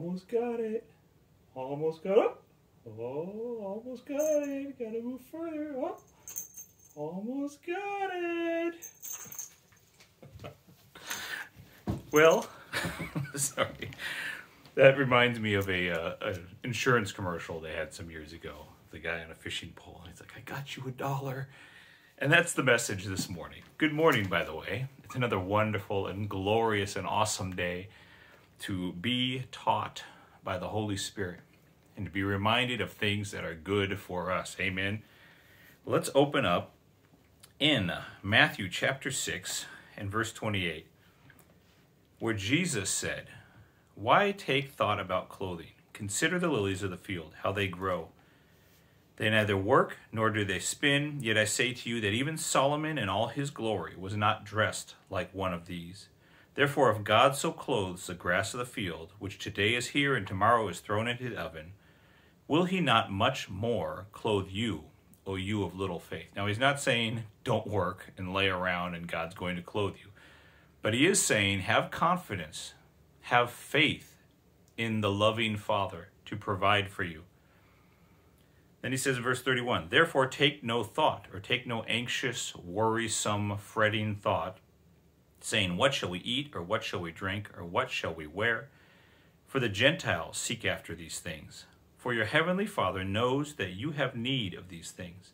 Almost got it. Almost got it. Oh, almost got it. Gotta move further. Oh, almost got it. well, sorry. That reminds me of a uh, an insurance commercial they had some years ago. The guy on a fishing pole. He's like, "I got you a dollar." And that's the message this morning. Good morning, by the way. It's another wonderful and glorious and awesome day to be taught by the Holy Spirit and to be reminded of things that are good for us. Amen. Let's open up in Matthew chapter 6 and verse 28, where Jesus said, Why take thought about clothing? Consider the lilies of the field, how they grow. They neither work nor do they spin, yet I say to you that even Solomon in all his glory was not dressed like one of these. Therefore, if God so clothes the grass of the field, which today is here and tomorrow is thrown into the oven, will he not much more clothe you, O you of little faith? Now, he's not saying don't work and lay around and God's going to clothe you, but he is saying have confidence, have faith in the loving Father to provide for you. Then he says in verse 31 Therefore, take no thought, or take no anxious, worrisome, fretting thought, saying, What shall we eat, or what shall we drink, or what shall we wear? For the Gentiles seek after these things. For your heavenly Father knows that you have need of these things.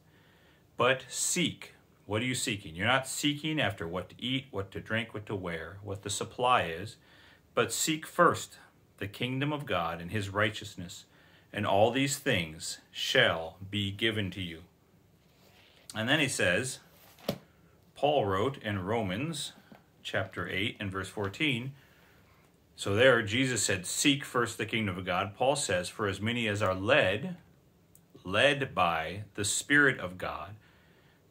But seek. What are you seeking? You're not seeking after what to eat, what to drink, what to wear, what the supply is, but seek first the kingdom of God and his righteousness and all these things shall be given to you. And then he says, Paul wrote in Romans chapter 8 and verse 14. So there, Jesus said, Seek first the kingdom of God. Paul says, For as many as are led, led by the Spirit of God,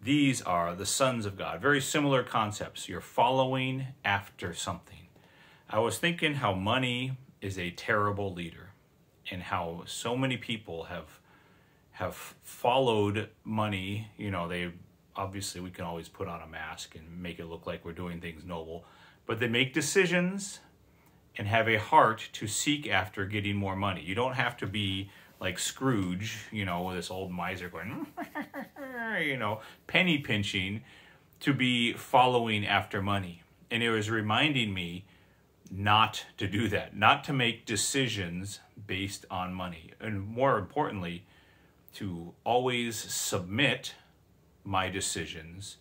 these are the sons of God. Very similar concepts. You're following after something. I was thinking how money is a terrible leader and how so many people have have followed money. You know, they obviously we can always put on a mask and make it look like we're doing things noble, but they make decisions and have a heart to seek after getting more money. You don't have to be like Scrooge, you know, this old miser going, you know, penny pinching to be following after money. And it was reminding me not to do that, not to make decisions based on money. And more importantly, to always submit my decisions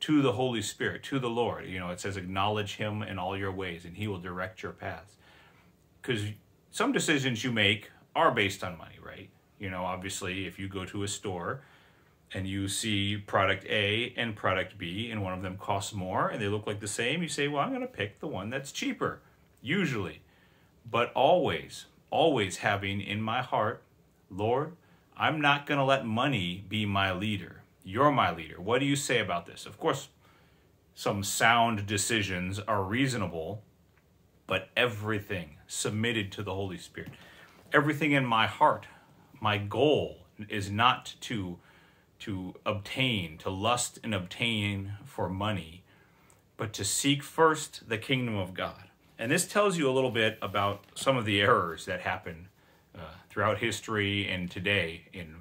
to the Holy Spirit, to the Lord. You know, it says, acknowledge Him in all your ways, and He will direct your paths. Because some decisions you make are based on money, right? You know, obviously, if you go to a store and you see product A and product B, and one of them costs more and they look like the same, you say, well, I'm going to pick the one that's cheaper usually, but always, always having in my heart, Lord, I'm not going to let money be my leader. You're my leader. What do you say about this? Of course, some sound decisions are reasonable, but everything submitted to the Holy Spirit, everything in my heart, my goal is not to to obtain, to lust and obtain for money, but to seek first the kingdom of God and this tells you a little bit about some of the errors that happen uh, throughout history and today in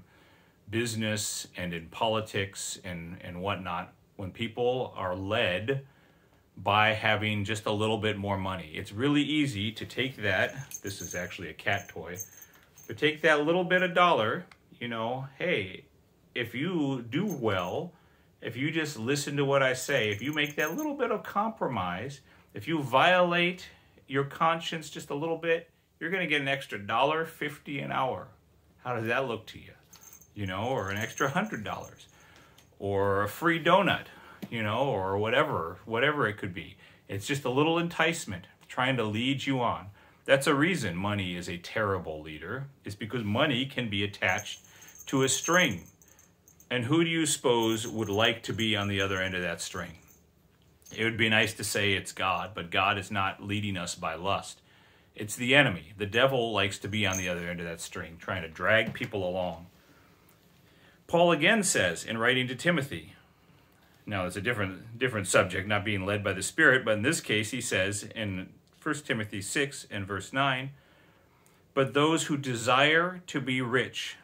business and in politics and, and whatnot when people are led by having just a little bit more money. It's really easy to take that, this is actually a cat toy, but take that little bit of dollar, you know, hey, if you do well, if you just listen to what I say, if you make that little bit of compromise, if you violate your conscience just a little bit, you're going to get an extra dollar fifty an hour. How does that look to you? You know, or an extra hundred dollars, or a free donut, you know, or whatever, whatever it could be. It's just a little enticement trying to lead you on. That's a reason money is a terrible leader. Is because money can be attached to a string. And who do you suppose would like to be on the other end of that string? It would be nice to say it's God, but God is not leading us by lust. It's the enemy. The devil likes to be on the other end of that string, trying to drag people along. Paul again says in writing to Timothy, now it's a different different subject, not being led by the Spirit, but in this case he says in 1 Timothy 6 and verse 9, but those who desire to be rich.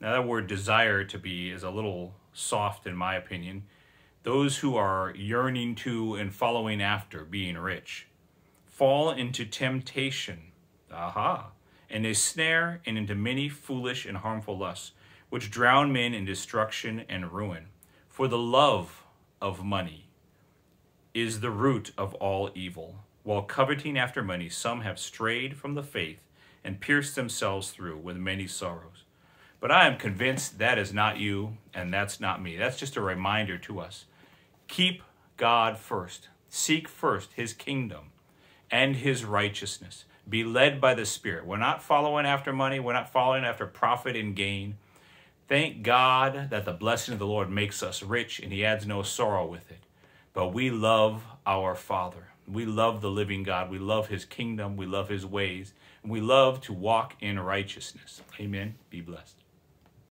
Now, that word desire to be is a little soft, in my opinion. Those who are yearning to and following after being rich fall into temptation. Aha. And a snare and into many foolish and harmful lusts, which drown men in destruction and ruin. For the love of money is the root of all evil. While coveting after money, some have strayed from the faith and pierced themselves through with many sorrows. But I am convinced that is not you and that's not me. That's just a reminder to us. Keep God first. Seek first his kingdom and his righteousness. Be led by the Spirit. We're not following after money, we're not following after profit and gain. Thank God that the blessing of the Lord makes us rich and he adds no sorrow with it. But we love our Father. We love the living God. We love his kingdom. We love his ways. And we love to walk in righteousness. Amen. Be blessed.